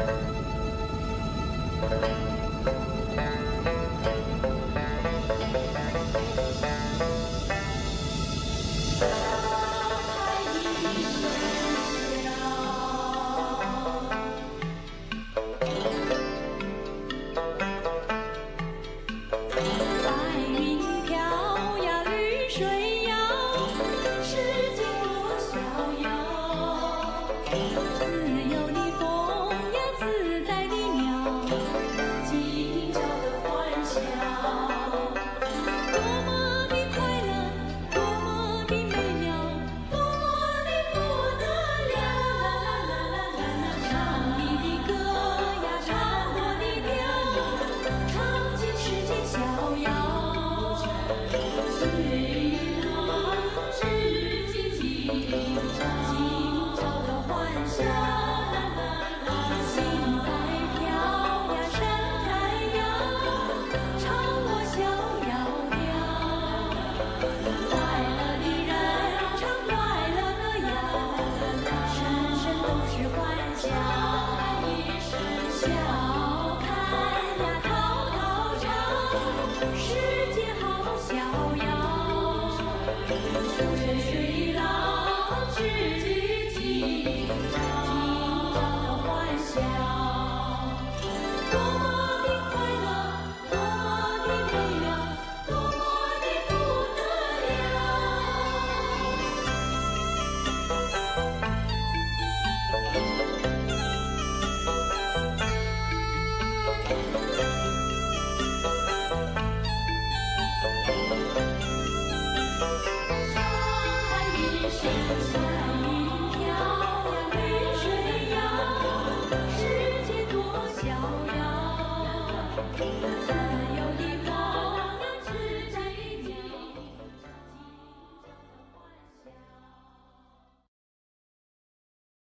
水摇，世间多逍遥。 是山下云飘，泪水摇，世界多逍遥。